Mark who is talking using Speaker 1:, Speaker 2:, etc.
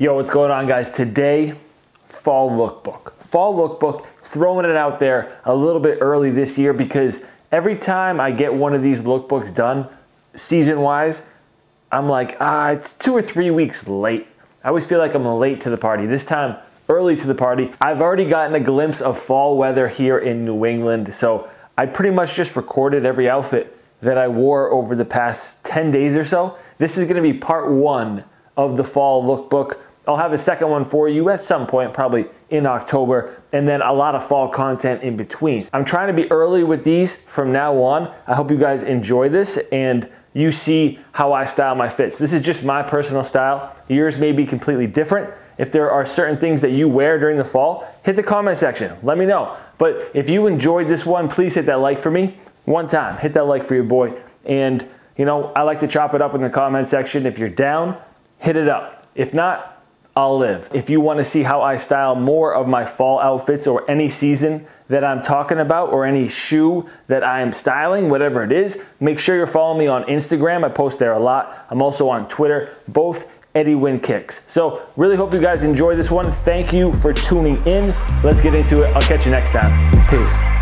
Speaker 1: Yo, what's going on guys? Today, fall lookbook. Fall lookbook, throwing it out there a little bit early this year because every time I get one of these lookbooks done, season wise, I'm like, ah, it's two or three weeks late. I always feel like I'm late to the party. This time, early to the party. I've already gotten a glimpse of fall weather here in New England, so I pretty much just recorded every outfit that I wore over the past 10 days or so. This is gonna be part one of the fall lookbook. I'll have a second one for you at some point, probably in October, and then a lot of fall content in between. I'm trying to be early with these from now on. I hope you guys enjoy this and you see how I style my fits. This is just my personal style. Yours may be completely different. If there are certain things that you wear during the fall, hit the comment section. Let me know. But if you enjoyed this one, please hit that like for me. One time, hit that like for your boy. And, you know, I like to chop it up in the comment section. If you're down, hit it up. If not, If you want to see how I style more of my fall outfits or any season that I'm talking about or any shoe that I am styling, whatever it is, make sure you're following me on Instagram. I post there a lot. I'm also on Twitter, both Eddie Win Kicks. So really hope you guys enjoy this one. Thank you for tuning in. Let's get into it. I'll catch you next time. Peace.